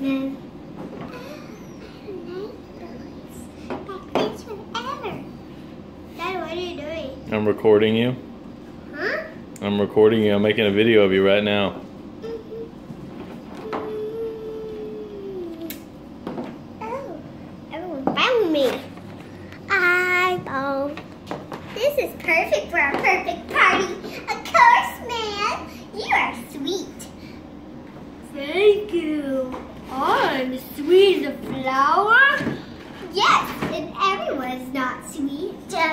man. Dad, what are you doing? I'm recording you. Huh? I'm recording you. I'm making a video of you right now. Mm-hmm. Mm-hmm. Oh, everyone found me. I found. This is perfect for a perfect party. Of course, man. You are sweet. Thank you. I'm sweet as a flower? Yes, and everyone's not sweet, just